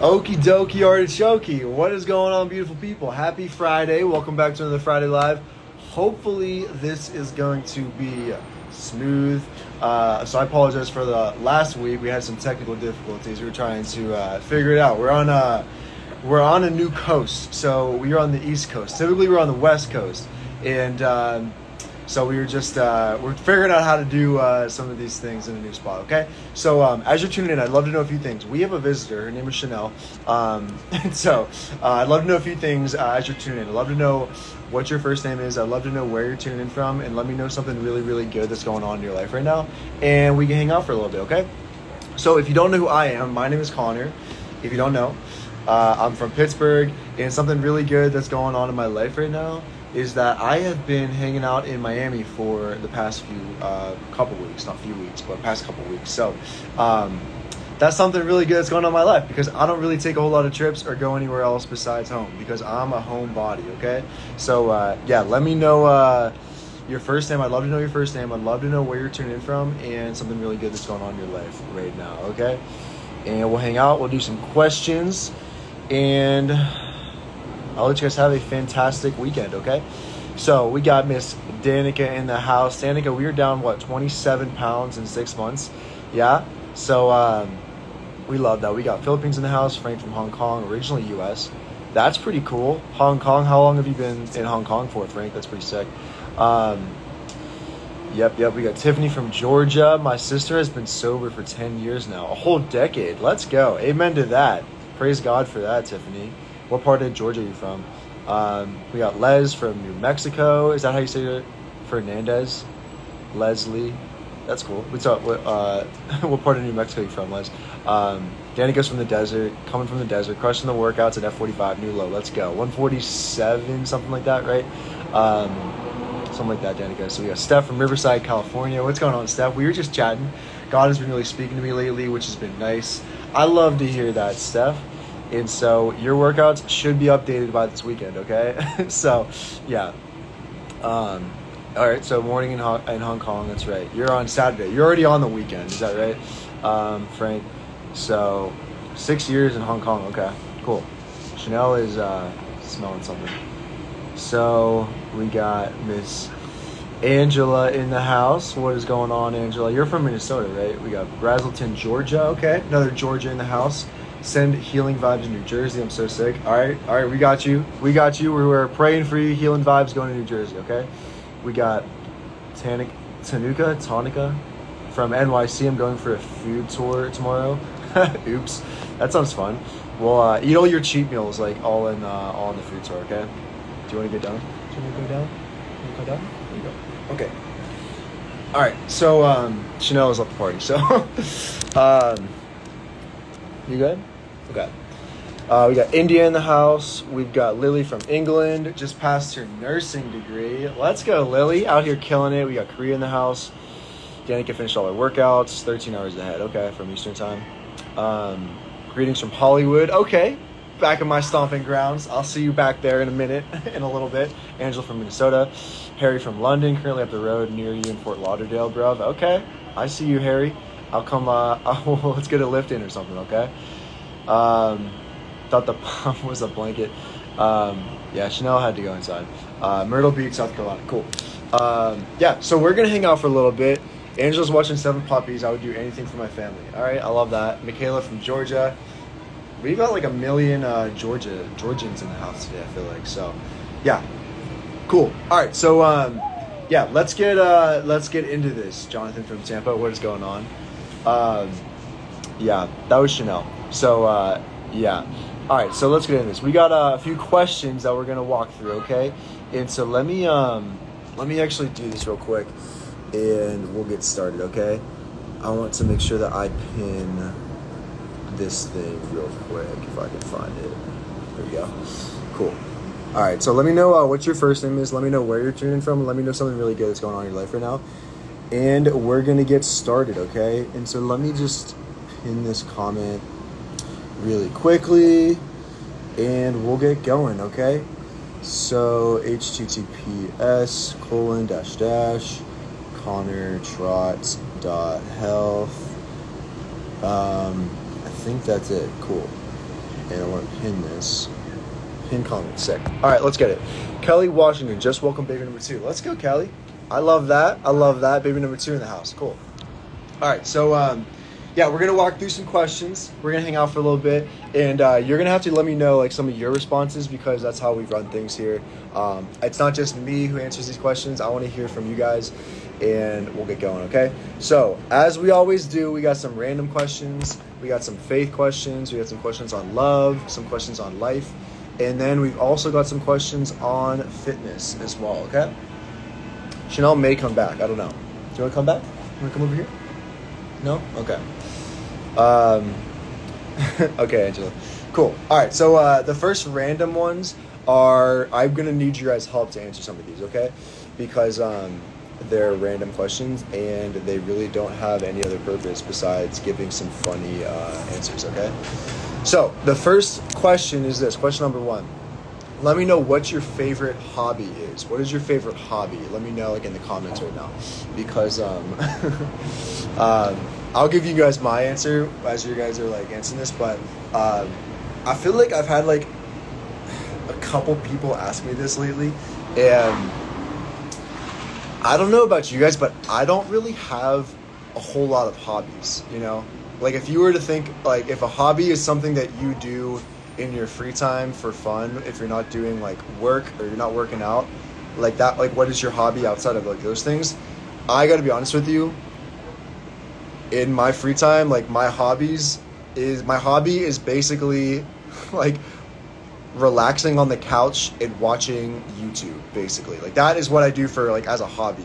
Okie dokie artichoke. What is going on, beautiful people? Happy Friday. Welcome back to another Friday Live. Hopefully, this is going to be smooth. Uh, so, I apologize for the last week. We had some technical difficulties. We were trying to uh, figure it out. We're on a we're on a new coast, so we are on the East Coast. Typically, we're on the West Coast, and um, so we were just uh, we're figuring out how to do uh, some of these things in a new spot. Okay, so um, as you're tuning in, I'd love to know a few things. We have a visitor. Her name is Chanel. Um, so uh, I'd love to know a few things uh, as you're tuning in. I'd love to know what your first name is. I'd love to know where you're tuning in from, and let me know something really really good that's going on in your life right now, and we can hang out for a little bit. Okay. So if you don't know who I am, my name is Connor. If you don't know, uh, I'm from Pittsburgh, and something really good that's going on in my life right now is that I have been hanging out in Miami for the past few uh, couple weeks, not few weeks, but past couple weeks. So um, that's something really good that's going on in my life because I don't really take a whole lot of trips or go anywhere else besides home because I'm a homebody. Okay, so uh, yeah, let me know. Uh, your first name. I'd love to know your first name. I'd love to know where you're tuning in from and something really good that's going on in your life right now. Okay, and we'll hang out. We'll do some questions and I'll let you guys have a fantastic weekend, okay? So we got Miss Danica in the house. Danica, we are down, what, 27 pounds in six months? Yeah? So um, we love that. We got Philippines in the house, Frank from Hong Kong, originally US. That's pretty cool. Hong Kong, how long have you been in Hong Kong for, Frank? That's pretty sick. Um, yep, yep. We got Tiffany from Georgia. My sister has been sober for 10 years now, a whole decade. Let's go. Amen to that. Praise God for that, Tiffany. What part of Georgia are you from? Um, we got Les from New Mexico. Is that how you say it? Fernandez? Leslie? That's cool. What's up? What, uh, what part of New Mexico are you from, Les? Um, Danny goes from the desert, coming from the desert, crushing the workouts at F45, new low. Let's go. 147, something like that, right? Um, something like that, Danny goes. So we got Steph from Riverside, California. What's going on, Steph? We were just chatting. God has been really speaking to me lately, which has been nice. I love to hear that, Steph. And so your workouts should be updated by this weekend, okay? so, yeah. Um, all right, so morning in Hong, in Hong Kong, that's right. You're on Saturday. You're already on the weekend, is that right, um, Frank? So, six years in Hong Kong, okay, cool. Chanel is uh, smelling something. So, we got Miss Angela in the house. What is going on, Angela? You're from Minnesota, right? We got Braselton, Georgia, okay. Another Georgia in the house send healing vibes to New Jersey. I'm so sick. All right, all right, we got you. We got you. We were praying for you. Healing vibes going to New Jersey. Okay, we got Tanik, Tanuka, Tonica from NYC. I'm going for a food tour tomorrow. Oops, that sounds fun. Well, uh, eat all your cheat meals like all in uh, all in the food tour. Okay. Do you want to get down? Do you want to go down? You go down? There you go. Okay. All right. So um, Chanel is at the party. So. um, you good? Okay. Uh, we got India in the house. We've got Lily from England, just passed her nursing degree. Let's go, Lily. Out here killing it. We got Korea in the house. Danica finished all her workouts, 13 hours ahead. Okay, from Eastern time. Um, greetings from Hollywood. Okay, back in my stomping grounds. I'll see you back there in a minute, in a little bit. Angela from Minnesota. Harry from London, currently up the road near you in Fort Lauderdale, bruv. Okay, I see you, Harry. I'll come. Uh, I'll, let's get a lift in or something. Okay. Um, thought the pump was a blanket. Um, yeah, Chanel had to go inside. Uh, Myrtle Beach, South Carolina. Cool. Um, yeah, so we're gonna hang out for a little bit. Angela's watching Seven Puppies. I would do anything for my family. All right, I love that. Michaela from Georgia. We've got like a million uh, Georgia Georgians in the house today. I feel like so. Yeah, cool. All right, so um, yeah, let's get uh, let's get into this. Jonathan from Tampa, what is going on? Um, yeah, that was Chanel. So, uh, yeah. All right, so let's get into this. We got uh, a few questions that we're gonna walk through, okay? And so let me um, let me actually do this real quick, and we'll get started, okay? I want to make sure that I pin this thing real quick if I can find it. There we go. Cool. All right, so let me know uh, what your first name is. Let me know where you're tuning from. Let me know something really good that's going on in your life right now and we're gonna get started okay and so let me just pin this comment really quickly and we'll get going okay so https colon dash dash connor trott dot health um i think that's it cool And I want to pin this. Pin comment. Sick. All right, let's get it. Kelly Washington, just welcome baby number two. Let's go, Kelly. I love that. I love that. Baby number two in the house. Cool. All right, so um, yeah, we're gonna walk through some questions. We're gonna hang out for a little bit, and uh, you're gonna have to let me know like some of your responses because that's how we run things here. Um, it's not just me who answers these questions. I want to hear from you guys, and we'll get going. Okay. So as we always do, we got some random questions. We got some faith questions. We got some questions on love. Some questions on life, and then we've also got some questions on fitness as well. Okay. Chanel may come back. I don't know. Do you want to come back? You want to come over here? No? Okay. Um, okay, Angela. Cool. All right. So uh, the first random ones are I'm gonna need your guys' help to answer some of these, okay? Because um, they're random questions and they really don't have any other purpose besides giving some funny uh, answers, okay? So the first question is this. Question number one. Let me know what your favorite hobby is. What is your favorite hobby? Let me know like in the comments right now, because um, um, I'll give you guys my answer as you guys are like answering this. But um, I feel like I've had like a couple people ask me this lately, and I don't know about you guys, but I don't really have a whole lot of hobbies. You know, like if you were to think like if a hobby is something that you do in your free time for fun, if you're not doing like work or you're not working out, like that, like what is your hobby outside of like those things? I got to be honest with you. In my free time, like my hobbies is my hobby is basically like relaxing on the couch and watching YouTube basically. Like that is what I do for like as a hobby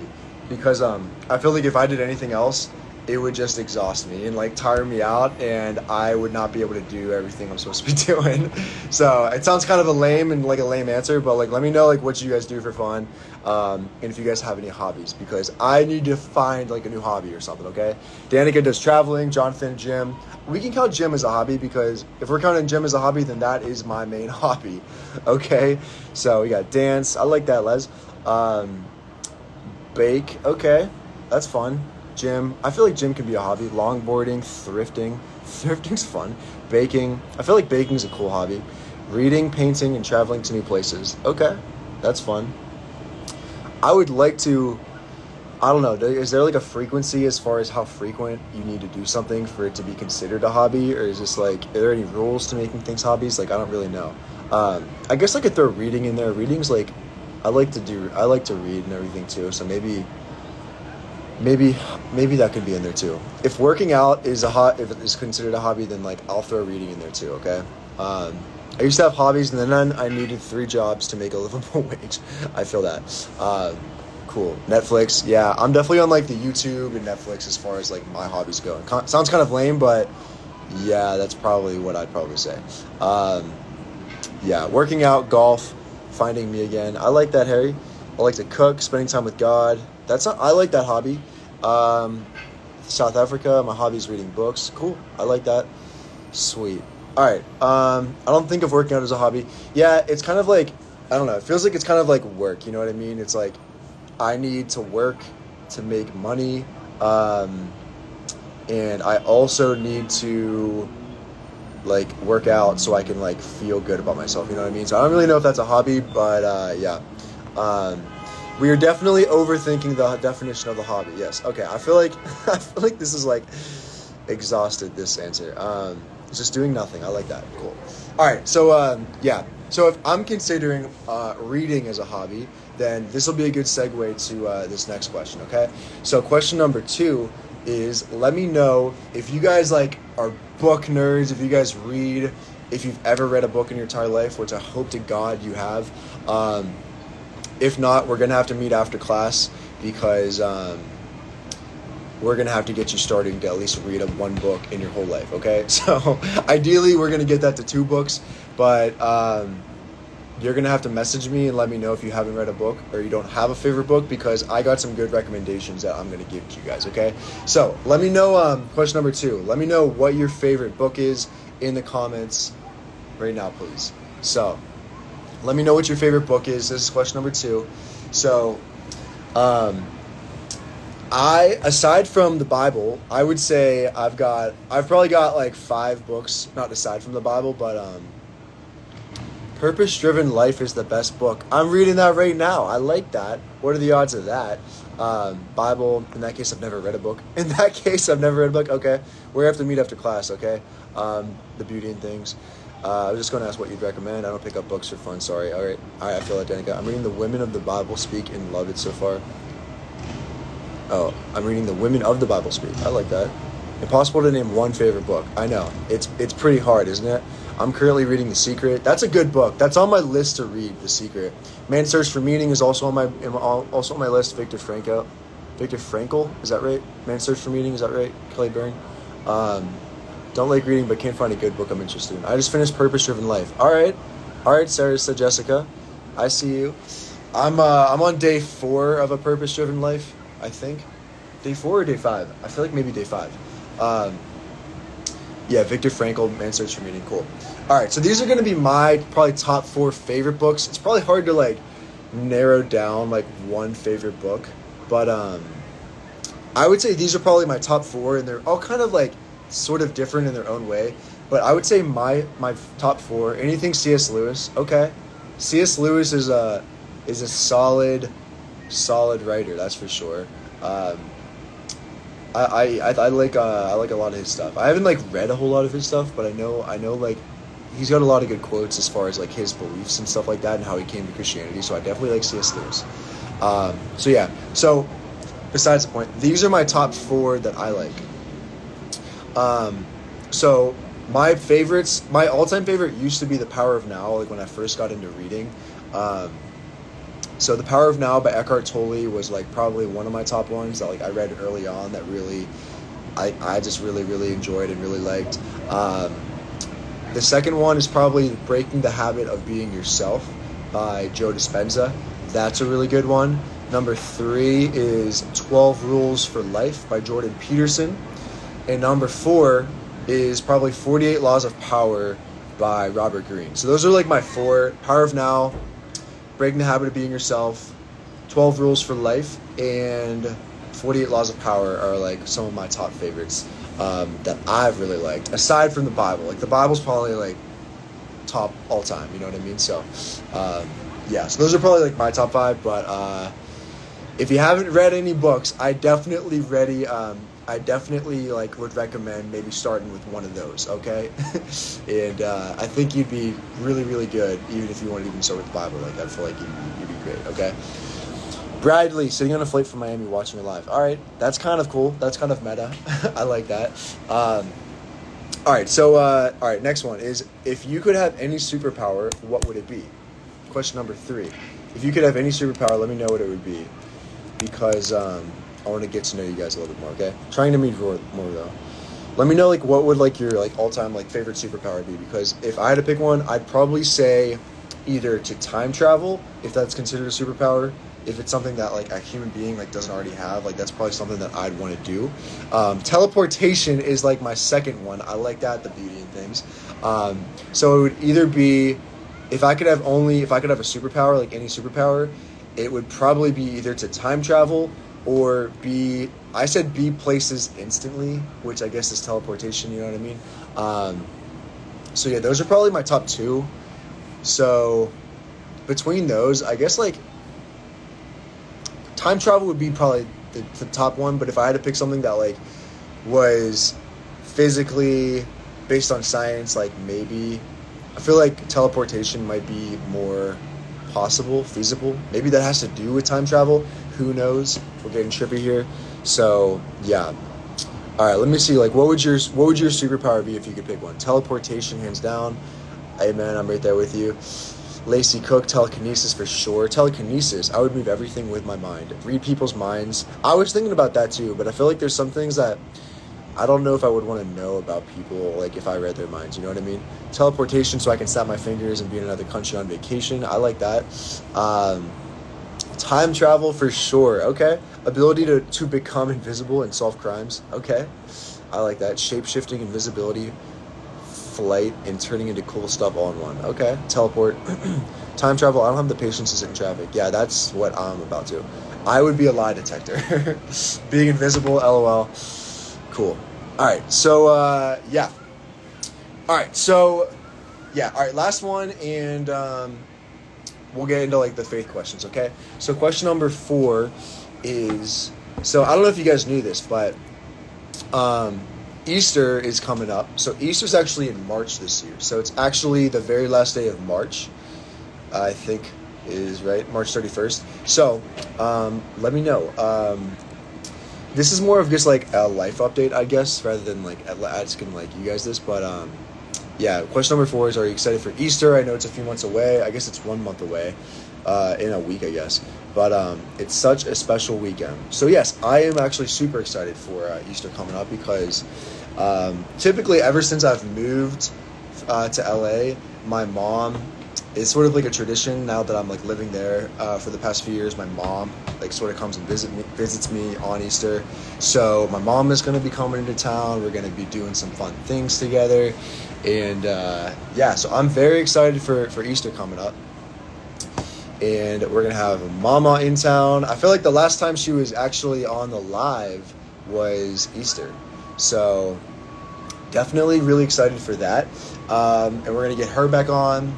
because um I feel like if I did anything else it would just exhaust me and like tire me out and I would not be able to do everything I'm supposed to be doing. so it sounds kind of a lame and like a lame answer, but like let me know like what you guys do for fun. Um, and if you guys have any hobbies because I need to find like a new hobby or something, okay? Danica does traveling, Jonathan gym. We can count gym as a hobby because if we're counting gym as a hobby, then that is my main hobby. Okay. So we got dance. I like that, Les. Um, bake. Okay. That's fun gym. I feel like gym can be a hobby. Longboarding, thrifting. Thrifting's fun. Baking. I feel like baking's a cool hobby. Reading, painting, and traveling to new places. Okay, that's fun. I would like to. I don't know. Is there like a frequency as far as how frequent you need to do something for it to be considered a hobby, or is this like are there any rules to making things hobbies? Like I don't really know. Um, I guess I could throw reading in there. Reading's like I like to do. I like to read and everything too. So maybe maybe maybe that could be in there too. If working out is a hot if it is considered a hobby, then like I'll throw reading in there too. Okay. Um, I used to have hobbies, and then I needed three jobs to make a livable wage. I feel that. Uh, cool. Netflix. Yeah, I'm definitely on like the YouTube and Netflix as far as like my hobbies go. Con- sounds kind of lame, but yeah, that's probably what I'd probably say. Um, yeah, working out, golf, finding me again. I like that, Harry. I like to cook, spending time with God. That's not, I like that hobby. Um, South Africa, my hobby is reading books. Cool. I like that. Sweet. All right. Um, I don't think of working out as a hobby. Yeah, it's kind of like I don't know. It feels like it's kind of like work. You know what I mean? It's like I need to work to make money, um, and I also need to like work out so I can like feel good about myself. You know what I mean? So I don't really know if that's a hobby, but uh, yeah. Um, we are definitely overthinking the definition of the hobby. Yes. Okay. I feel like I feel like this is like exhausted. This answer. Um, it's just doing nothing. I like that. Cool. All right. So um, yeah. So if I'm considering uh, reading as a hobby, then this will be a good segue to uh, this next question. Okay. So question number two is let me know if you guys like are book nerds. If you guys read. If you've ever read a book in your entire life, which I hope to God you have. Um, if not, we're gonna have to meet after class because um, we're gonna have to get you starting to at least read a one book in your whole life. Okay, so ideally we're gonna get that to two books, but um, you're gonna have to message me and let me know if you haven't read a book or you don't have a favorite book because I got some good recommendations that I'm gonna give to you guys. Okay, so let me know. Um, question number two. Let me know what your favorite book is in the comments right now, please. So let me know what your favorite book is. This is question number two. So, um, I aside from the Bible, I would say I've got I've probably got like five books, not aside from the Bible, but um Purpose Driven Life is the best book. I'm reading that right now. I like that. What are the odds of that? Um, Bible, in that case, I've never read a book. In that case, I've never read a book. Okay. We have to meet after class, okay? Um, the beauty and things. Uh, I was just going to ask what you'd recommend. I don't pick up books for fun. Sorry. All right. All right. I feel like Danica. I'm reading The Women of the Bible Speak and love it so far. Oh, I'm reading The Women of the Bible Speak. I like that. Impossible to name one favorite book. I know. It's it's pretty hard, isn't it? I'm currently reading The Secret. That's a good book. That's on my list to read. The Secret. Man's Search for Meaning is also on my also on my list. Viktor Frankl. Viktor Frankl, is that right? Man's Search for Meaning, is that right? Kelly Byrne. Um, don't like reading, but can't find a good book I'm interested in. I just finished Purpose Driven Life. All right, all right, Sarah said Jessica. I see you. I'm uh, I'm on day four of a Purpose Driven Life. I think day four or day five. I feel like maybe day five. Um, yeah, Viktor Frankl, Man's Search for Meaning. Cool. All right, so these are going to be my probably top four favorite books. It's probably hard to like narrow down like one favorite book, but um, I would say these are probably my top four, and they're all kind of like sort of different in their own way. But I would say my my top four. Anything C.S. Lewis. Okay, C.S. Lewis is a is a solid solid writer. That's for sure. Um, I, I, I like uh, I like a lot of his stuff. I haven't like read a whole lot of his stuff, but I know I know like he's got a lot of good quotes as far as like his beliefs and stuff like that and how he came to Christianity. So I definitely like C.S. Lewis. Um, so yeah. So besides the point, these are my top four that I like. Um, so my favorites, my all-time favorite used to be The Power of Now. Like when I first got into reading. Um, so The Power of Now by Eckhart Tolle was like probably one of my top ones that like I read early on that really I, I just really really enjoyed and really liked. Um, the second one is probably Breaking the Habit of Being Yourself by Joe Dispenza. That's a really good one. Number three is 12 Rules for Life by Jordan Peterson. And number four is probably 48 Laws of Power by Robert Greene. So those are like my four Power of Now, Breaking the Habit of Being Yourself, 12 Rules for Life, and 48 Laws of Power are like some of my top favorites um, that I've really liked, aside from the Bible. Like the Bible's probably like top all time, you know what I mean? So, um, yeah, so those are probably like my top five. But uh, if you haven't read any books, I definitely ready. Um, I definitely like would recommend maybe starting with one of those, okay? and uh, I think you'd be really, really good, even if you wanted to even start with the Bible. Like I feel like you'd, you'd be great, okay? Bradley sitting on a flight from Miami watching me live. All right, that's kind of cool. That's kind of meta. I like that. Um, all right, so uh, all right, next one is if you could have any superpower, what would it be? Question number three. If you could have any superpower, let me know what it would be, because um, I want to get to know you guys a little bit more. Okay, trying to meet more, more though. Let me know like what would like your like all time like favorite superpower be? Because if I had to pick one, I'd probably say either to time travel, if that's considered a superpower, if it's something that like a human being like doesn't already have like that's probably something that i'd want to do um, teleportation is like my second one i like that the beauty and things um, so it would either be if i could have only if i could have a superpower like any superpower it would probably be either to time travel or be i said be places instantly which i guess is teleportation you know what i mean um, so yeah those are probably my top two so between those i guess like time travel would be probably the, the top one, but if I had to pick something that like was physically based on science, like maybe I feel like teleportation might be more possible, feasible. Maybe that has to do with time travel. Who knows? We're getting trippy here. So yeah. All right, let me see. Like, what would your what would your superpower be if you could pick one? Teleportation, hands down. Hey man, I'm right there with you. Lacey Cook, telekinesis for sure. Telekinesis, I would move everything with my mind, read people's minds. I was thinking about that too, but I feel like there's some things that I don't know if I would want to know about people, like if I read their minds, you know what I mean? Teleportation, so I can snap my fingers and be in another country on vacation. I like that. Um, time travel for sure, okay. Ability to, to become invisible and solve crimes, okay. I like that. Shape shifting, invisibility flight and turning into cool stuff all in one. Okay, teleport, time travel. I don't have the patience to sit in traffic. Yeah, that's what I'm about to. I would be a lie detector. Being invisible, lol. Cool. All right, so uh, yeah. All right, so yeah. All right, last one, and um, we'll get into like the faith questions. Okay. So question number four is so I don't know if you guys knew this, but um, Easter is coming up. So Easter's actually in March this year. So it's actually the very last day of March. I think is right March 31st. So um, let me know. Um, this is more of just like a life update, I guess, rather than like asking like you guys this. But um, yeah, question number four is: Are you excited for Easter? I know it's a few months away. I guess it's one month away, uh, in a week, I guess. But um, it's such a special weekend. So yes, I am actually super excited for uh, Easter coming up because um, typically, ever since I've moved uh, to LA, my mom it's sort of like a tradition now that I'm like living there uh, for the past few years. My mom like sort of comes and visit me, visits me on Easter. So my mom is going to be coming into town. We're going to be doing some fun things together, and uh, yeah, so I'm very excited for for Easter coming up. And we're gonna have Mama in town. I feel like the last time she was actually on the live was Easter, so definitely really excited for that. Um, and we're gonna get her back on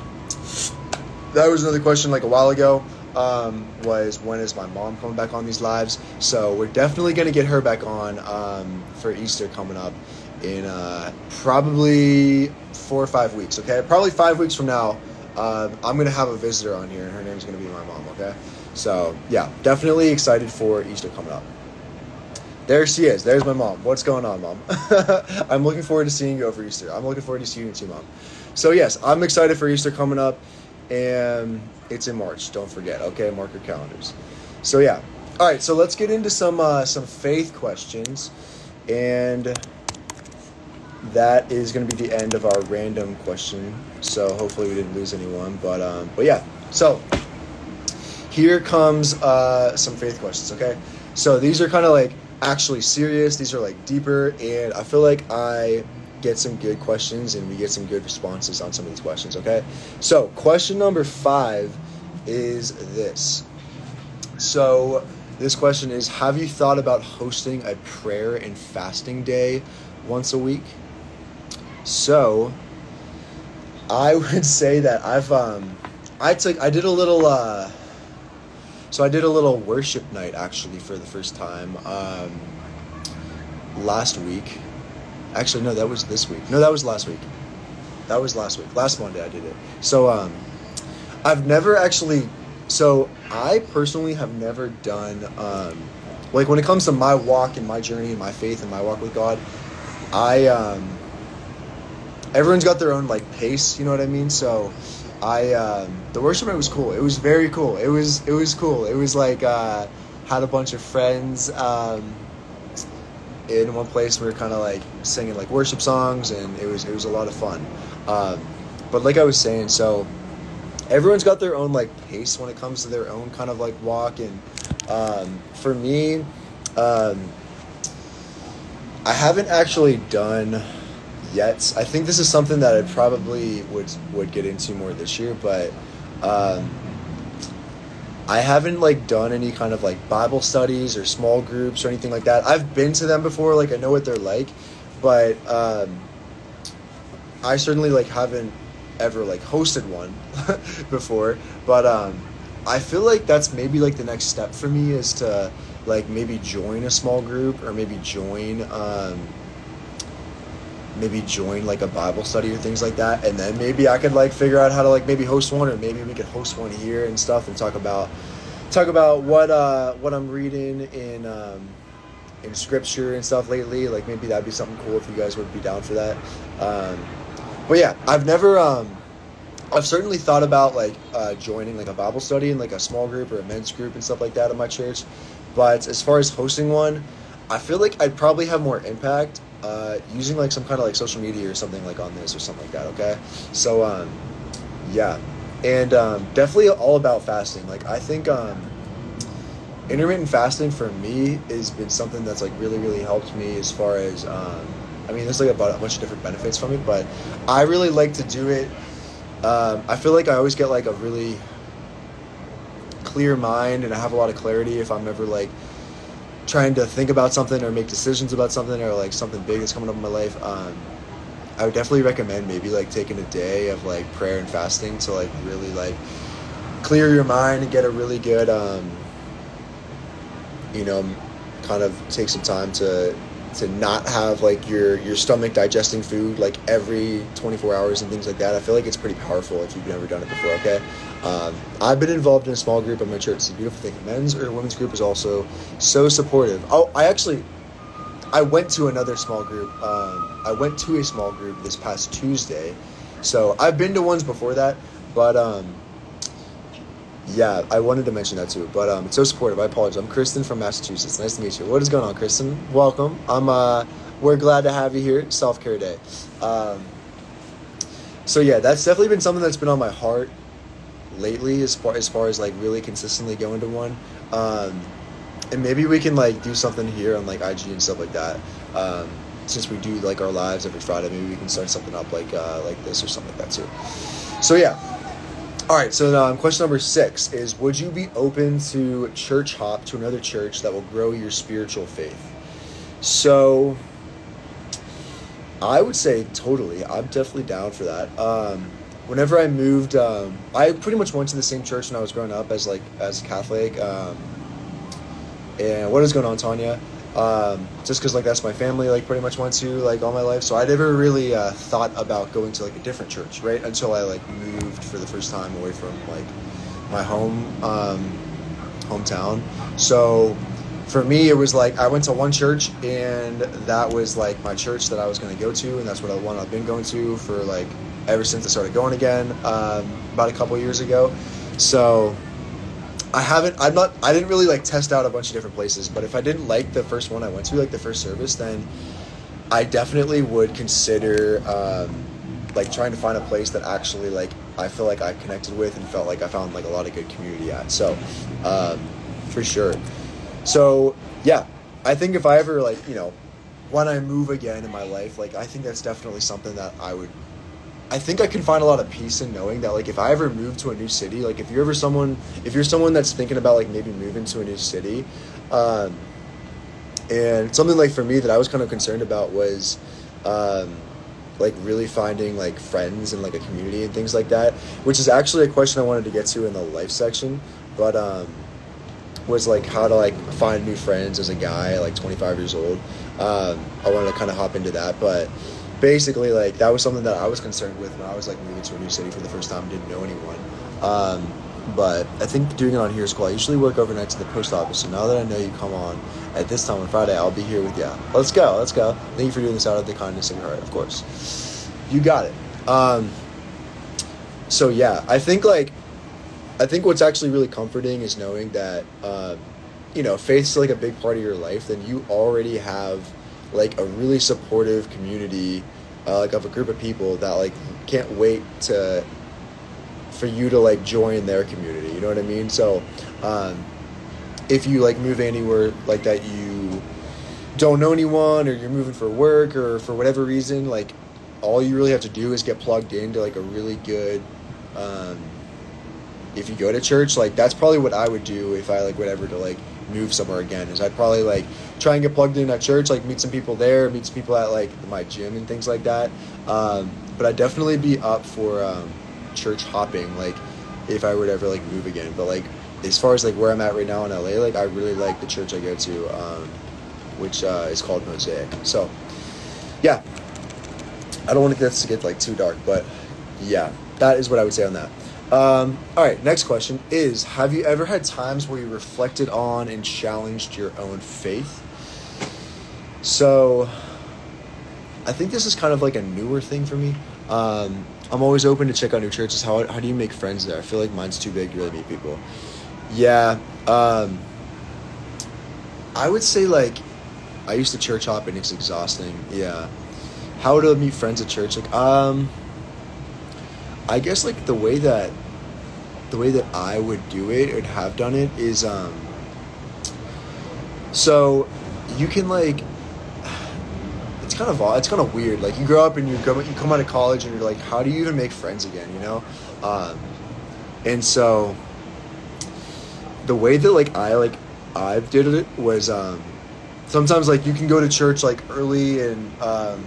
that was another question like a while ago. Um, was when is my mom coming back on these lives? So we're definitely gonna get her back on um, for Easter coming up in uh, probably four or five weeks. Okay, probably five weeks from now. Uh, I'm gonna have a visitor on here, and her name's gonna be my mom. Okay, so yeah, definitely excited for Easter coming up. There she is. There's my mom. What's going on, mom? I'm looking forward to seeing you over Easter. I'm looking forward to seeing you too, mom. So yes, I'm excited for Easter coming up and it's in March. Don't forget. Okay, mark your calendars. So yeah. All right. So let's get into some uh, some faith questions, and that is going to be the end of our random question. So hopefully we didn't lose anyone. But um, but yeah. So here comes uh, some faith questions. Okay. So these are kind of like actually serious. These are like deeper, and I feel like I get some good questions and we get some good responses on some of these questions, okay? So, question number five is this. So, this question is Have you thought about hosting a prayer and fasting day once a week? So, I would say that I've, um, I took, I did a little, uh, so I did a little worship night actually for the first time um, last week Actually, no, that was this week. No, that was last week. That was last week. Last Monday I did it. So um, I've never actually. So I personally have never done um, like when it comes to my walk and my journey and my faith and my walk with God. I um, everyone's got their own like pace. You know what I mean? So I um, the worship night was cool. It was very cool. It was it was cool. It was like uh, had a bunch of friends. Um, in one place we were kind of like singing like worship songs and it was it was a lot of fun um, but like i was saying so everyone's got their own like pace when it comes to their own kind of like walk and um, for me um, i haven't actually done yet i think this is something that i probably would would get into more this year but um, I haven't like done any kind of like Bible studies or small groups or anything like that. I've been to them before, like I know what they're like, but um, I certainly like haven't ever like hosted one before. But um, I feel like that's maybe like the next step for me is to like maybe join a small group or maybe join um, maybe join like a Bible study or things like that, and then maybe I could like figure out how to like maybe host one, or maybe we could host one here and stuff, and talk about talk about what uh what I'm reading in um, in scripture and stuff lately. Like maybe that'd be something cool if you guys would be down for that. Um, but yeah, I've never um, I've certainly thought about like uh, joining like a Bible study in like a small group or a men's group and stuff like that in my church. But as far as hosting one, I feel like I'd probably have more impact uh, using like some kind of like social media or something like on this or something like that. Okay, so um, yeah, and um, definitely all about fasting. Like I think um, intermittent fasting for me has been something that's like really really helped me as far as um, I mean, there's like a bunch of different benefits from it, but I really like to do it. Um, I feel like I always get like a really clear mind and I have a lot of clarity if I'm ever like trying to think about something or make decisions about something or like something big that's coming up in my life. Um, I would definitely recommend maybe like taking a day of like prayer and fasting to like really like clear your mind and get a really good um, you know kind of take some time to to not have like your your stomach digesting food like every 24 hours and things like that i feel like it's pretty powerful if you've never done it before okay? Um, i've been involved in a small group of my church it's a beautiful thing men's or women's group is also so supportive. Oh i actually i went to another small group um, i went to a small group this past tuesday so i've been to ones before that but um, yeah, I wanted to mention that too, but um, it's so supportive. I apologize. I'm Kristen from Massachusetts. Nice to meet you. What is going on, Kristen? Welcome. I'm. Uh, we're glad to have you here. Self care day. Um, so yeah, that's definitely been something that's been on my heart lately, as far as far as like really consistently going to one. Um, and maybe we can like do something here on like IG and stuff like that. Um, since we do like our lives every Friday, maybe we can start something up like uh, like this or something like that too. So yeah, all right, so um, question number six is Would you be open to church hop to another church that will grow your spiritual faith? So, I would say totally. I'm definitely down for that. Um, whenever I moved, um, I pretty much went to the same church when I was growing up as like as a Catholic. Um, and what is going on, Tanya? Um, just because like that's my family like pretty much went to like all my life. So i never really uh, thought about going to like a different church right until i like moved for the first time away from like my home um, hometown. So for me it was like i went to one church and that was like my church that i was going to go to and that's what i one i've been going to for like ever since i started going again um, about a couple years ago. So I haven't. I'm not. I didn't really like test out a bunch of different places. But if I didn't like the first one I went to, like the first service, then I definitely would consider um, like trying to find a place that actually like I feel like I connected with and felt like I found like a lot of good community at. So um, for sure. So yeah, I think if I ever like you know when I move again in my life, like I think that's definitely something that I would I think I can find a lot of peace in knowing that like if I ever move to a new city, like if you're ever someone if you're someone that's thinking about like maybe moving to a new city, um, and something like for me that I was kind of concerned about was um, like really finding like friends and like a community and things like that, which is actually a question I wanted to get to in the life section, but um, was like how to like find new friends as a guy like 25 years old. Um, I wanted to kind of hop into that, but basically like that was something that I was concerned with when I was like moving to a new city for the first time didn't know anyone. Um, but I think doing it on here is cool. I usually work overnight to the post office, so now that I know you come on at this time on Friday, I'll be here with you. Let's go, let's go. Thank you for doing this out of the kindness of your heart, of course. You got it. Um, so yeah, I think like, I think what's actually really comforting is knowing that, uh, you know, faith's like a big part of your life. Then you already have like a really supportive community, uh, like of a group of people that like can't wait to for you to like join their community. You know what I mean? So, um, if you like move anywhere like that, you don't know anyone, or you're moving for work, or for whatever reason, like all you really have to do is get plugged into like a really good. Um, if you go to church, like that's probably what I would do if I like whatever to like move somewhere again. Is I'd probably like try and get plugged in at church, like meet some people there, meet some people at like my gym and things like that. Um, but I'd definitely be up for um, church hopping, like if I would ever like move again. But like as far as like where I'm at right now in LA, like I really like the church I go to, um, which uh, is called Mosaic. So yeah, I don't want to get to get like too dark, but yeah, that is what I would say on that. Um, all right, next question is Have you ever had times where you reflected on and challenged your own faith? So, I think this is kind of like a newer thing for me. Um, I'm always open to check out new churches. How, how do you make friends there? I feel like mine's too big to really meet people. Yeah, um, I would say like I used to church hop and it's exhausting. Yeah, how to meet friends at church? Like, um, I guess like the way that the way that I would do it and have done it is um so you can like it's kind of it's kind of weird. Like you grow up and you go you come out of college and you're like how do you even make friends again you know? Um and so the way that like I like I've did it was um sometimes like you can go to church like early and um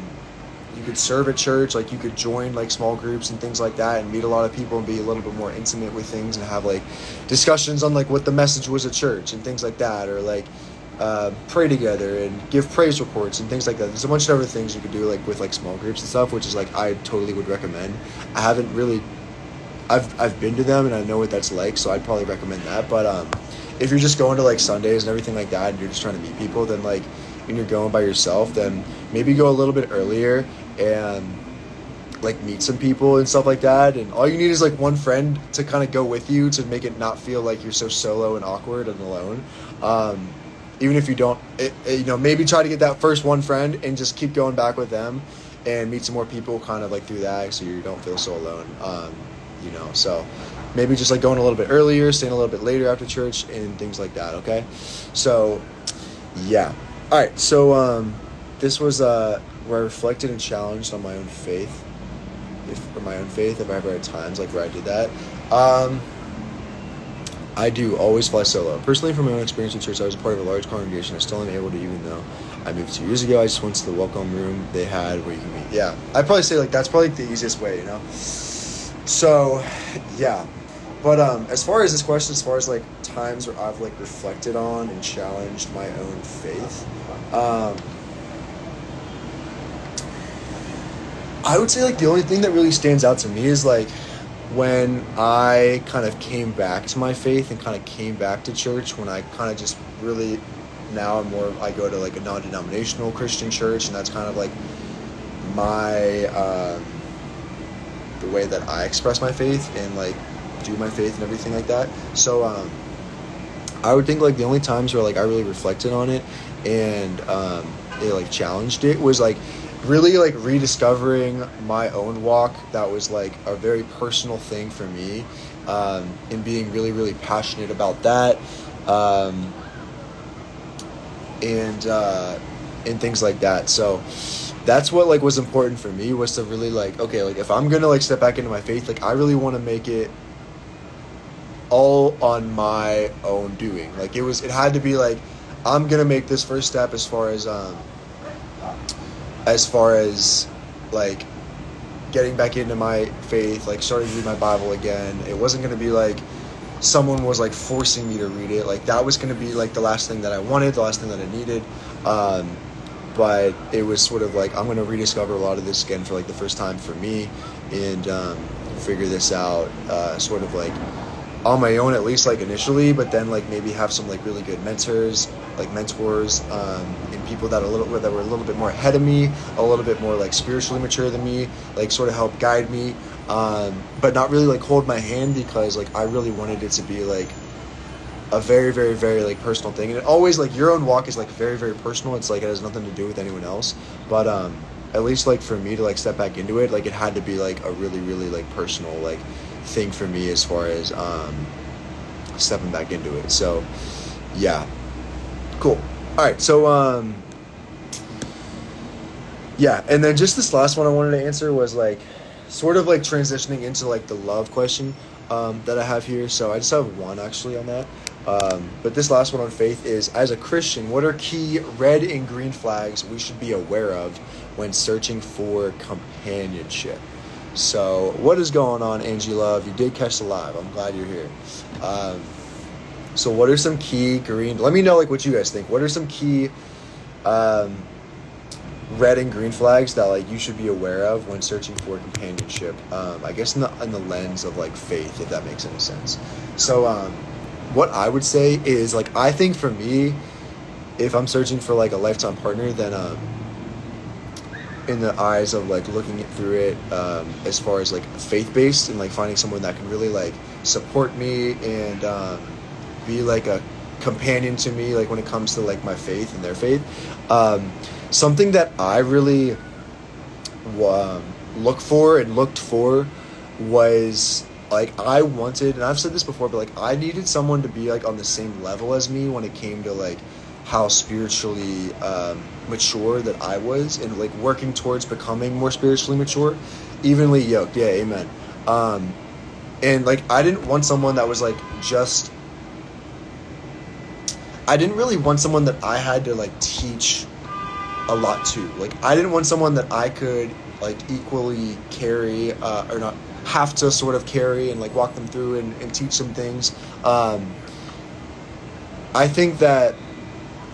you could serve at church like you could join like small groups and things like that and meet a lot of people and be a little bit more intimate with things and have like discussions on like what the message was at church and things like that or like uh, pray together and give praise reports and things like that. There's a bunch of other things you could do like with like small groups and stuff, which is like I totally would recommend. I haven't really, I've I've been to them and I know what that's like, so I'd probably recommend that. But um, if you're just going to like Sundays and everything like that, and you're just trying to meet people, then like when you're going by yourself, then maybe go a little bit earlier and like meet some people and stuff like that and all you need is like one friend to kind of go with you to make it not feel like you're so solo and awkward and alone um, even if you don't, it, it, you know, maybe try to get that first one friend and just keep going back with them and meet some more people kind of like through that so you don't feel so alone. Um, you know, so maybe just like going a little bit earlier, staying a little bit later after church and things like that. Okay. So, yeah. All right. So, um, this was, uh, where I reflected and challenged on my own faith, if, or my own faith, if I ever had times like where I did that. Um, I do always fly solo. Personally, from my own experience in church, I was a part of a large congregation. I still am able to, even though I moved two years ago. I just went to the welcome room they had where you can meet. Yeah, I'd probably say like that's probably the easiest way, you know. So, yeah, but um, as far as this question, as far as like times where I've like reflected on and challenged my own faith, um, I would say like the only thing that really stands out to me is like when I kind of came back to my faith and kind of came back to church, when I kind of just really now I'm more I go to like a non-denominational Christian church, and that's kind of like my um, the way that I express my faith and like do my faith and everything like that. So um, I would think like the only times where like I really reflected on it and um, it like challenged it was like really like rediscovering my own walk that was like a very personal thing for me um, and being really really passionate about that um, and uh, and things like that. So that's what like was important for me was to really like okay like if i'm gonna like step back into my faith like i really want to make it all on my own doing. Like it was it had to be like i'm gonna make this first step as far as um as far as like getting back into my faith, like starting to read my Bible again. It wasn't going to be like someone was like forcing me to read it. Like that was going to be like the last thing that I wanted, the last thing that I needed. Um, but it was sort of like I'm going to rediscover a lot of this again for like the first time for me and um, figure this out, uh, sort of like on my own at least like initially but then like maybe have some like really good mentors like mentors um, and people that are a little that were a little bit more ahead of me a little bit more like spiritually mature than me like sort of help guide me um, but not really like hold my hand because like i really wanted it to be like a very very very like personal thing. And it always like your own walk is like very very personal. It's like it has nothing to do with anyone else. But um at least like for me to like step back into it like it had to be like a really really like personal like thing for me as far as um, stepping back into it. So, yeah, cool. All right, so um, yeah, and then just this last one I wanted to answer was like sort of like transitioning into like the love question um, that I have here. So I just have one actually on that. Um, but this last one on faith is as a Christian, what are key red and green flags we should be aware of when searching for companionship? So, what is going on, Angie Love? You did catch the live. I'm glad you're here. Um, so, what are some key green? Let me know like what you guys think. What are some key um, red and green flags that like you should be aware of when searching for companionship? Um, I guess in the in the lens of like faith, if that makes any sense. So, um, what I would say is like I think for me, if I'm searching for like a lifetime partner, then um, in the eyes of like looking through it um, as far as like faith based and like finding someone that can really like support me and um, be like a companion to me like when it comes to like my faith and their faith. Um, something that i really um, look for and looked for was like i wanted and i've said this before but like i needed someone to be like on the same level as me when it came to like how spiritually um, mature that I was and like working towards becoming more spiritually mature, evenly yoked. Yeah, amen. Um, and like I didn't want someone that was like just I didn't really want someone that I had to like teach a lot to. Like I didn't want someone that I could like equally carry uh, or not have to sort of carry and like walk them through and, and teach them things. Um, I think that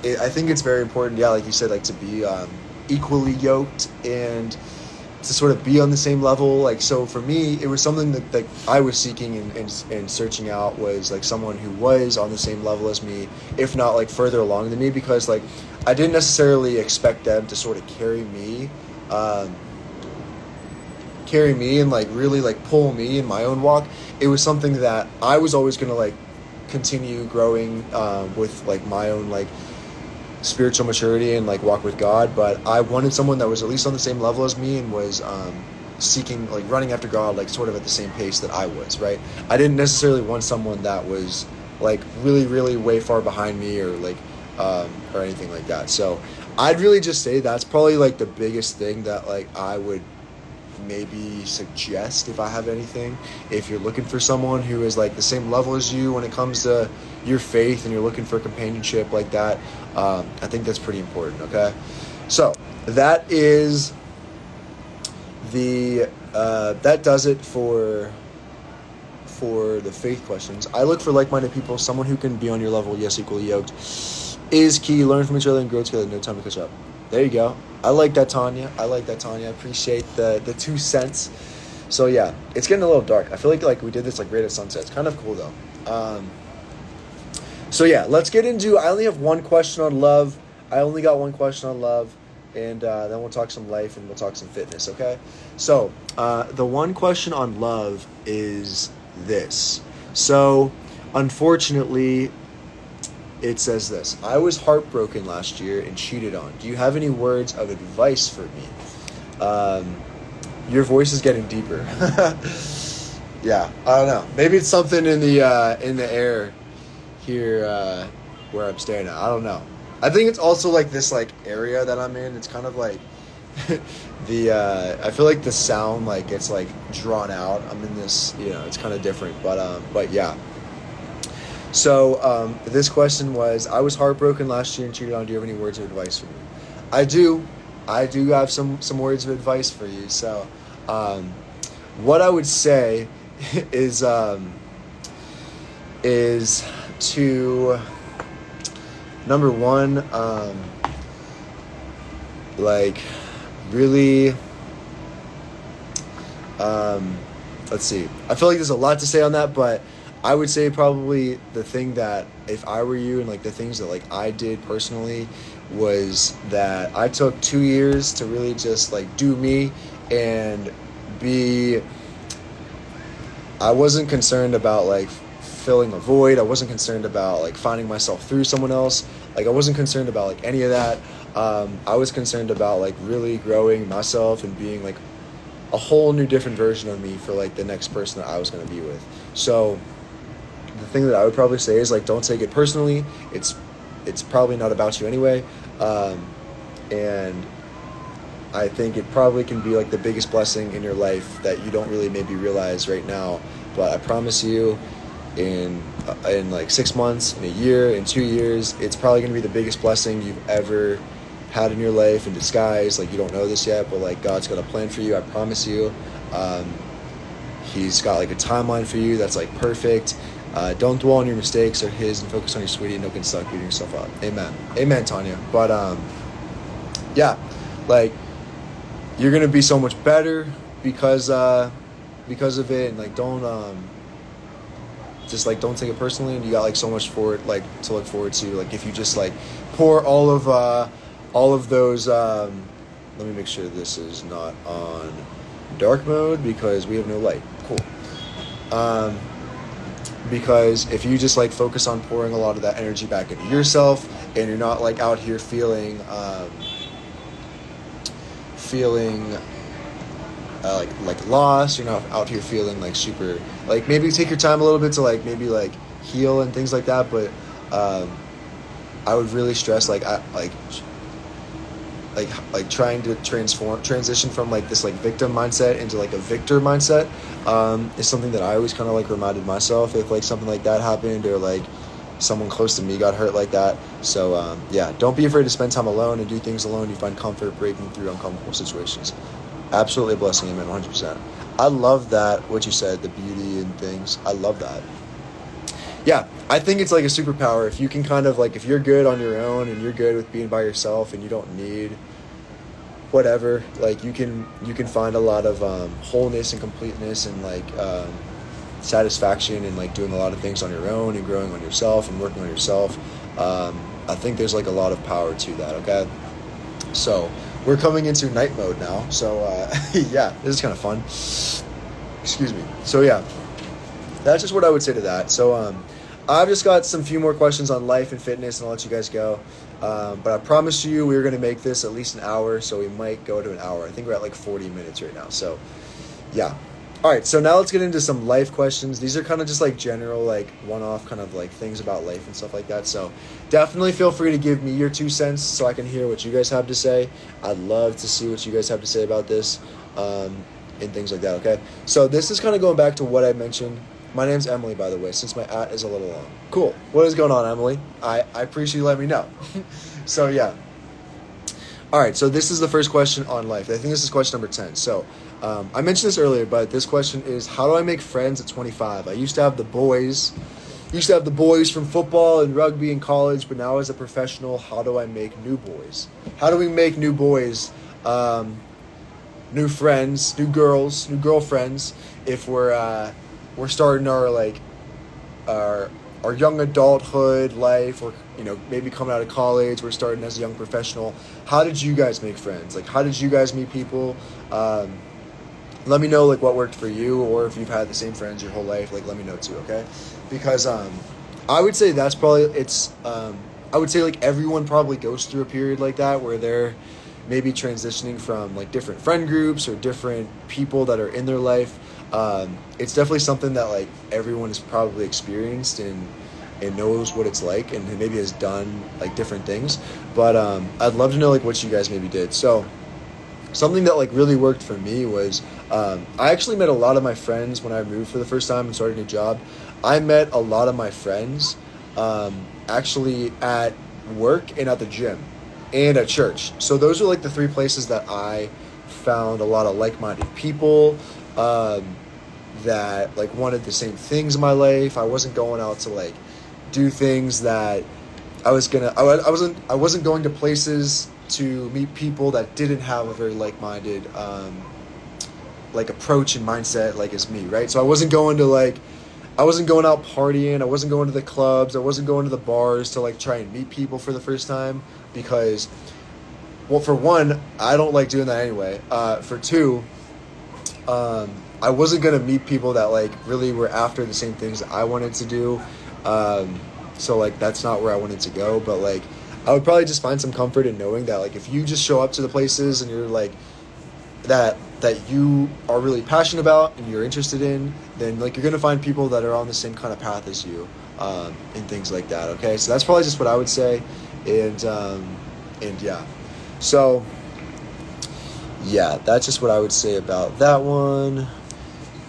it, I think it's very important. Yeah, like you said, like to be um, equally yoked and to sort of be on the same level. Like so, for me, it was something that, that I was seeking and, and, and searching out was like someone who was on the same level as me, if not like further along than me, because like I didn't necessarily expect them to sort of carry me. Um, carry me and like really like pull me in my own walk it was something that i was always going to like continue growing um, with like my own like spiritual maturity and like walk with god but i wanted someone that was at least on the same level as me and was um, seeking like running after god like sort of at the same pace that i was right? I didn't necessarily want someone that was like really really way far behind me or like um, or anything like that. So i'd really just say that's probably like the biggest thing that like i would maybe suggest if I have anything. If you're looking for someone who is like the same level as you when it comes to your faith and you're looking for companionship like that, um, I think that's pretty important. Okay, so that is the uh, that does it for for the faith questions. I look for like-minded people, someone who can be on your level, yes, equally yoked, is key. Learn from each other and grow together. No time to catch up. There you go. I like that, Tanya. I like that, Tanya. I appreciate the the two cents. So yeah, it's getting a little dark. I feel like like we did this like right at sunset. It's kind of cool though. Um, so yeah, let's get into. I only have one question on love. I only got one question on love, and uh, then we'll talk some life and we'll talk some fitness. Okay. So uh, the one question on love is this. So unfortunately, it says this I was heartbroken last year and cheated on. Do you have any words of advice for me? Um, your voice is getting deeper. yeah, I don't know. Maybe it's something in the uh, in the air here uh, where I'm staring at. I don't know. I think it's also like this like area that I'm in. It's kind of like the uh, I feel like the sound like it's like drawn out. I'm in this, you know, it's kind of different, but um, but yeah. So um, this question was: I was heartbroken last year and cheated on. Do you have any words of advice for me? I do. I do have some some words of advice for you. So, um, what I would say is um, is to number one, um, like really. Um, let's see. I feel like there's a lot to say on that, but I would say probably the thing that if I were you and like the things that like I did personally was that I took two years to really just like do me and be I wasn't concerned about like filling a void. I wasn't concerned about like finding myself through someone else. Like I wasn't concerned about like any of that. Um, I was concerned about like really growing myself and being like a whole new different version of me for like the next person that I was going to be with. So thing that I would probably say is like don't take it personally. It's it's probably not about you anyway, um, and I think it probably can be like the biggest blessing in your life that you don't really maybe realize right now. But I promise you, in uh, in like six months, in a year, in two years, it's probably gonna be the biggest blessing you've ever had in your life in disguise. Like you don't know this yet, but like God's got a plan for you. I promise you. Um, he's got like a timeline for you that's like perfect uh, don't dwell on your mistakes or his and focus on your sweetie and don't get stuck beating yourself up. Amen. Amen, Tanya. But um, yeah, like you're gonna be so much better because uh, because of it, and like don't um, just like don't take it personally, and you got like so much for it like to look forward to. Like if you just like pour all of uh, all of those. Um, let me make sure this is not on dark mode because we have no light. Cool. Um, because if you just like focus on pouring a lot of that energy back into yourself and you're not like out here feeling um, feeling uh, like like lost you're not out here feeling like super like maybe take your time a little bit to like maybe like heal and things like that but um, i would really stress like I, like like like trying to transform transition from like this like victim mindset into like a victor mindset um, is something that I always kind of like reminded myself if like something like that happened or like someone close to me got hurt like that. So um, yeah, don't be afraid to spend time alone and do things alone. You find comfort breaking through uncomfortable situations. Absolutely a blessing, amen, 100%. I love that, what you said, the beauty and things. I love that. Yeah, I think it's like a superpower. If you can kind of like, if you're good on your own and you're good with being by yourself and you don't need whatever, like you can, you can find a lot of um, wholeness and completeness and like, um, satisfaction and like doing a lot of things on your own and growing on yourself and working on yourself. Um, I think there's like a lot of power to that. Okay, so we're coming into night mode now. So uh, yeah, this is kind of fun. Excuse me. So yeah, that's just what I would say to that. So um, I've just got some few more questions on life and fitness, and I'll let you guys go. Um, but I promise you we are going to make this at least an hour, so we might go to an hour. I think we're at like 40 minutes right now. So yeah, all right, so now let's get into some life questions. These are kind of just like general, like one off kind of like things about life and stuff like that. So definitely feel free to give me your two cents so I can hear what you guys have to say. I'd love to see what you guys have to say about this um, and things like that, okay? So this is kind of going back to what I mentioned. My name's Emily, by the way, since my at is a little long. Cool. What is going on, Emily? I, I appreciate you letting me know. so, yeah. All right, so this is the first question on life. I think this is question number 10. So, um, I mentioned this earlier, but this question is how do I make friends at 25? I used to have the boys, used to have the boys from football and rugby in college, but now as a professional, how do I make new boys? How do we make new boys, um, new friends, new girls, new girlfriends if we're uh, we're starting our like our our young adulthood life. Or you know maybe coming out of college. We're starting as a young professional. How did you guys make friends? Like how did you guys meet people? Um, let me know like what worked for you or if you've had the same friends your whole life like let me know too okay? Because um i would say that's probably it's um i would say like everyone probably goes through a period like that where they're maybe transitioning from like different friend groups or different people that are in their life um it's definitely something that like everyone has probably experienced and and knows what it's like and maybe has done like different things but um i'd love to know like what you guys maybe did so something that like really worked for me was um, I actually met a lot of my friends when I moved for the first time and started a new job. I met a lot of my friends um, actually at work and at the gym and at church. So those are like the three places that I found a lot of like-minded people um, that like wanted the same things in my life. I wasn't going out to like do things that I was gonna. I, I wasn't. I wasn't going to places to meet people that didn't have a very like-minded um, like approach and mindset like as me right so i wasn't going to like i wasn't going out partying i wasn't going to the clubs i wasn't going to the bars to like try and meet people for the first time because well for one i don't like doing that anyway uh, for two um, i wasn't to meet people that like really were after the same things i wanted to do um, so like that's not where i wanted to go but like I would probably just find some comfort in knowing that like if you just show up to the places and you're like that that you are really passionate about and you're interested in, then like you're gonna find people that are on the same kind of path as you, um, and things like that. Okay, so that's probably just what I would say, and um, and yeah, so yeah, that's just what I would say about that one,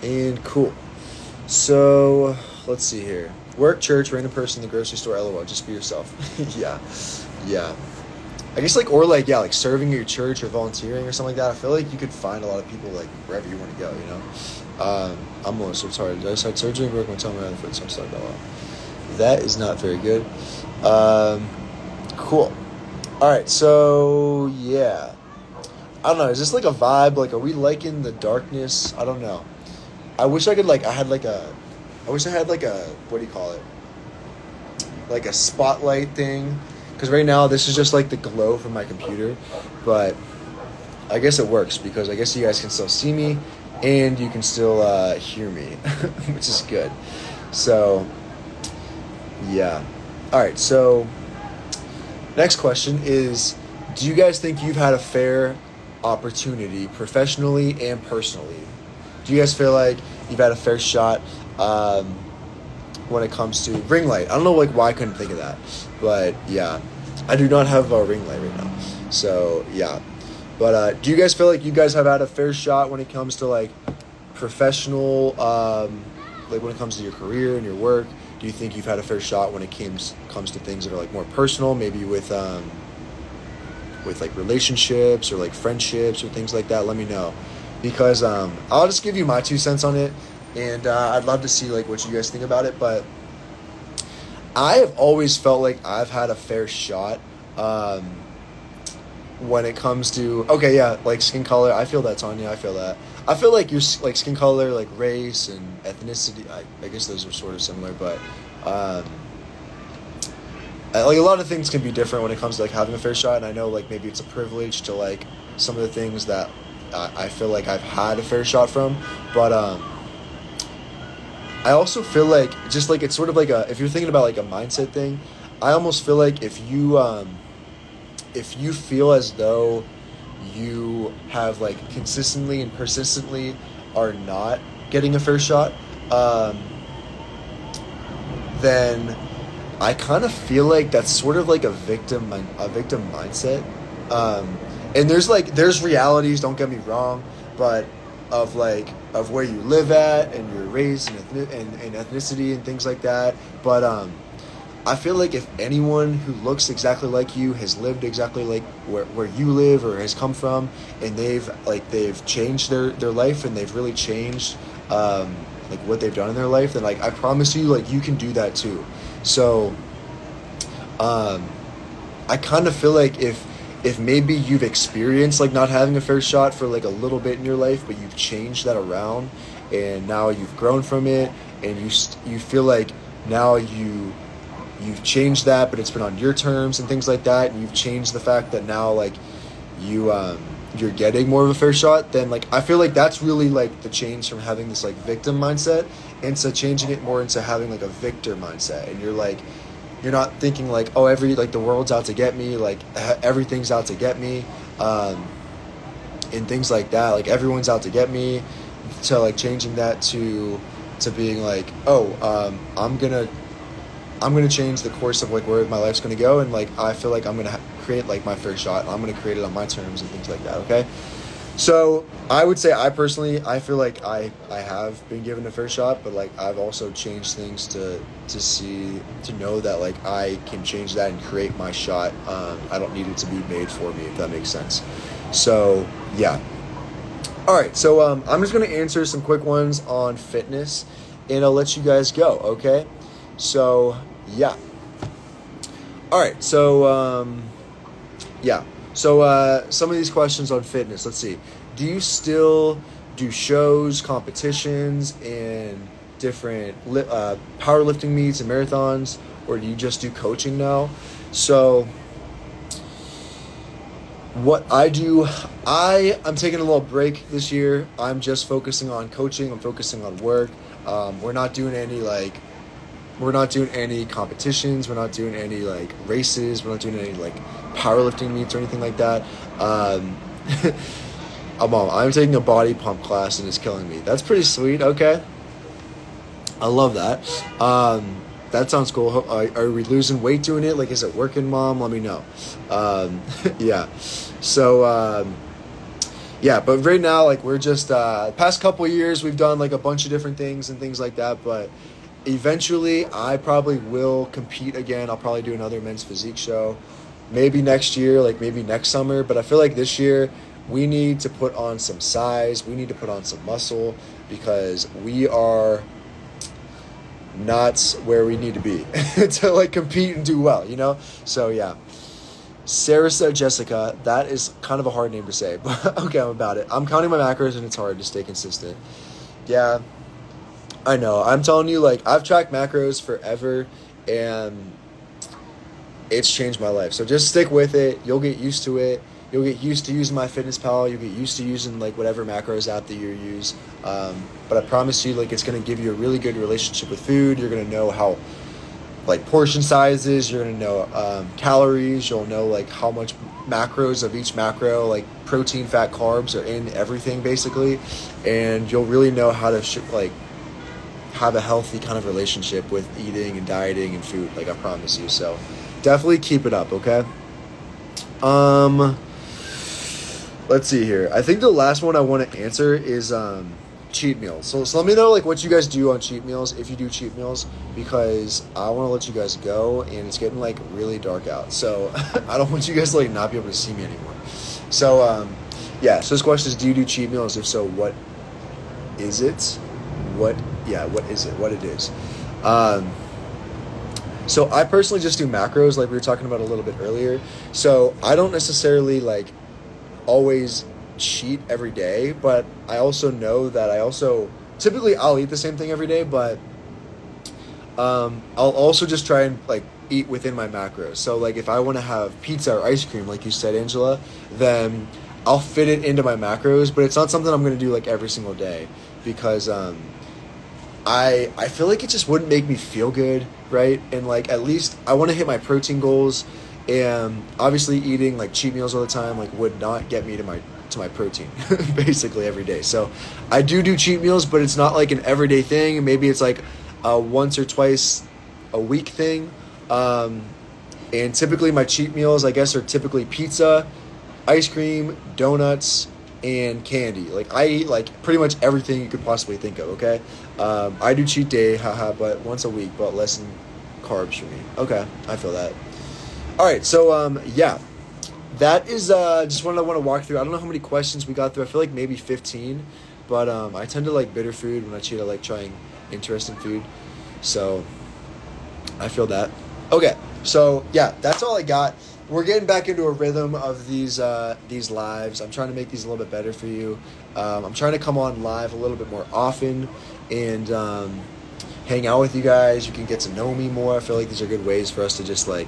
and cool. So let's see here. Work, church, random person in the grocery store, lol. Just be yourself. yeah. Yeah. I guess like or like yeah, like serving your church or volunteering or something like that. I feel like you could find a lot of people like wherever you want to go. You know, um, I'm almost retarded. I just had surgery and broke my tongue around the foot, so I'm stuck. Oh, that is not very good. Um, cool. All right, so yeah, I don't know. Is this like a vibe? Like, are we liking the darkness? I don't know. I wish I could like I had like a, I wish I had like a what do you call it? Like a spotlight thing because right now this is just like the glow from my computer, but I guess it works because I guess you guys can still see me and you can still uh, hear me, which is good. So, yeah. All right. So, next question is: Do you guys think you've had a fair opportunity, professionally and personally? Do you guys feel like you've had a fair shot um, when it comes to ring light? I don't know like why I couldn't think of that, but yeah, I do not have a ring light right now. So yeah, but uh, do you guys feel like you guys have had a fair shot when it comes to like professional, um, like when it comes to your career and your work? Do you think you've had a fair shot when it comes comes to things that are like more personal, maybe with um, with like relationships or like friendships or things like that? Let me know, because um, I'll just give you my two cents on it, and uh, I'd love to see like what you guys think about it. But I have always felt like I've had a fair shot. Um, when it comes to okay, yeah, like skin color, I feel that, you. I feel that. I feel like your like skin color, like race and ethnicity. I, I guess those are sort of similar, but um, like a lot of things can be different when it comes to like having a fair shot. And I know like maybe it's a privilege to like some of the things that I, I feel like I've had a fair shot from, but um, I also feel like just like it's sort of like a if you're thinking about like a mindset thing, I almost feel like if you um if you feel as though you have like consistently and persistently are not getting a fair shot, um, then I kind of feel like that's sort of like a victim a victim mindset. Um, and there's like there's realities. Don't get me wrong, but of like of where you live at and your race and, and, and ethnicity and things like that. But um, I feel like if anyone who looks exactly like you has lived exactly like where, where you live or has come from, and they've like they've changed their their life and they've really changed um, like what they've done in their life, then like I promise you, like you can do that too. So, um, I kind of feel like if if maybe you've experienced like not having a fair shot for like a little bit in your life, but you've changed that around, and now you've grown from it, and you you feel like now you you've changed that, but it's been on your terms and things like that, and you've changed the fact that now like you um, you're getting more of a fair shot, then like I feel like that's really like the change from having this like victim mindset into changing it more into having like a victor mindset, and you're like you're not thinking like oh every like the world's out to get me, like everything's out to get me, um, and things like that. Like everyone's out to get me. To like changing that to to being like oh um, I'm gonna I'm gonna change the course of like where my life's gonna go, and like I feel like I'm gonna ha- create like my first shot. I'm gonna create it on my terms and things like that. Okay, so I would say I personally I feel like I I have been given a fair shot, but like I've also changed things to to see to know that like I can change that and create my shot. Um, I don't need it to be made for me if that makes sense. So yeah. All right, so um, I'm just gonna answer some quick ones on fitness, and I'll let you guys go. Okay. So, yeah. All right. So, um, yeah. So, uh, some of these questions on fitness. Let's see. Do you still do shows, competitions, and different li- uh, powerlifting meets and marathons, or do you just do coaching now? So, what I do, I I'm taking a little break this year. I'm just focusing on coaching. I'm focusing on work. Um, we're not doing any like we're not doing any competitions. We're not doing any like races. We're not doing any like powerlifting meets or anything like that. Um, I'm, I'm taking a body pump class and it's killing me. That's pretty sweet. Okay. I love that. Um, that sounds cool. Are, are, we losing weight doing it? Like, is it working, mom? Let me know. Um, yeah. So, um, yeah, but right now, like, we're just, uh, past couple years, we've done like a bunch of different things and things like that. But eventually I probably will compete again. I'll probably do another men's physique show. Maybe next year, like maybe next summer, but I feel like this year we need to put on some size, we need to put on some muscle because we are not where we need to be to like compete and do well, you know? So yeah. Sarasa Jessica, that is kind of a hard name to say, but okay, I'm about it. I'm counting my macros and it's hard to stay consistent. Yeah, I know. I'm telling you, like, I've tracked macros forever and it's changed my life. So just stick with it. You'll get used to it. You'll get used to using MyFitnessPal. You'll get used to using like whatever macros app that you use. Um, but I promise you, like, it's gonna give you a really good relationship with food. You're gonna know how, like, portion sizes. You're gonna know um, calories. You'll know like how much macros of each macro, like protein, fat, carbs, are in everything basically, and you'll really know how to sh- like have a healthy kind of relationship with eating and dieting and food. Like I promise you. So definitely keep it up, okay? Um let's see here. I think the last one I want to answer is um cheat meals. So, so let me know like what you guys do on cheat meals if you do cheat meals because I want to let you guys go and it's getting like really dark out. So I don't want you guys to like not be able to see me anymore. So um, yeah. So this question is: Do you do cheat meals? If so, what is it? What yeah? What is it? What it is? Um, so I personally just do macros, like we were talking about a little bit earlier. So I don't necessarily like always cheat every day, but I also know that I also typically I'll eat the same thing every day, but um, I'll also just try and like eat within my macros. So like if I want to have pizza or ice cream, like you said, Angela, then I'll fit it into my macros, but it's not something I'm gonna do like every single day because um, I I feel like it just wouldn't make me feel good, right? And like at least I want to hit my protein goals, and obviously eating like cheat meals all the time like would not get me to my to my protein basically every day. So I do do cheat meals, but it's not like an everyday thing. Maybe it's like a once or twice a week thing. Um, and typically my cheat meals, I guess, are typically pizza, ice cream, donuts, and candy. Like I eat like pretty much everything you could possibly think of. Okay, um, I do cheat day, haha, but once a week, but less than carbs for me. Okay, I feel that. All right, so um, yeah, that is uh, just what I want to walk through. I don't know how many questions we got through. I feel like maybe fifteen, but um, I tend to like bitter food when I cheat. I like trying interesting food, so I feel that. Okay, so yeah, that's all I got we're getting back into a rhythm of these uh, these lives. I'm trying to make these a little bit better for you. Um, I'm trying to come on live a little bit more often and um, hang out with you guys. You can get to know me more. I feel like these are good ways for us to just like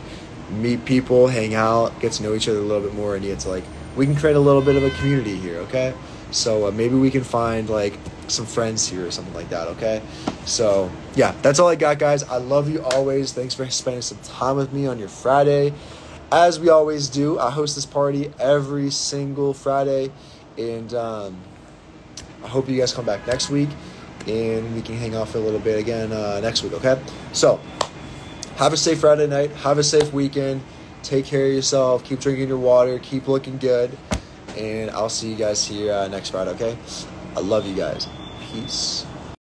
meet people, hang out, get to know each other a little bit more, and it's like we can create a little bit of a community here. Okay, so uh, maybe we can find like some friends here or something like that. Okay, so yeah, that's all I got, guys. I love you always. Thanks for spending some time with me on your Friday as we always do, I host this party every single Friday, and um, I hope you guys come back next week and we can hang out for a little bit again uh, next week, okay? So, have a safe Friday night, have a safe weekend, take care of yourself, keep drinking your water, keep looking good, and I'll see you guys here uh, next Friday, okay? I love you guys. Peace.